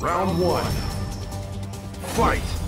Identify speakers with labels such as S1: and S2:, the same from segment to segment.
S1: Round one. Fight!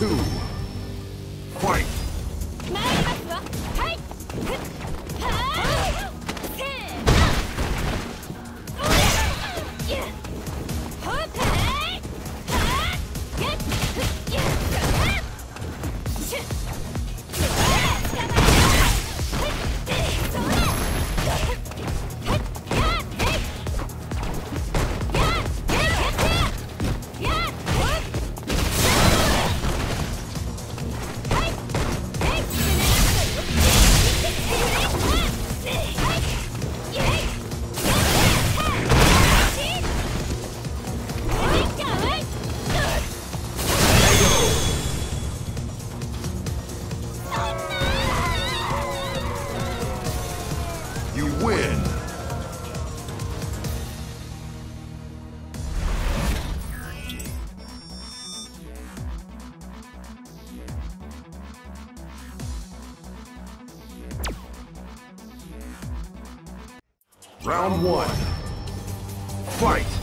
S1: Two. Round one. Fight!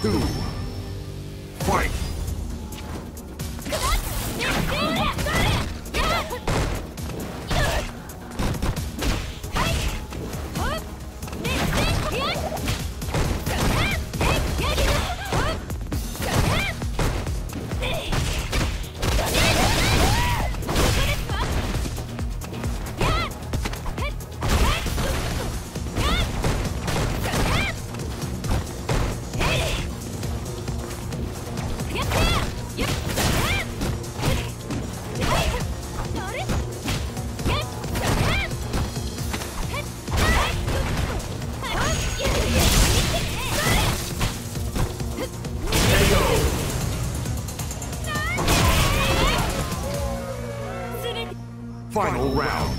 S1: Two. Final round.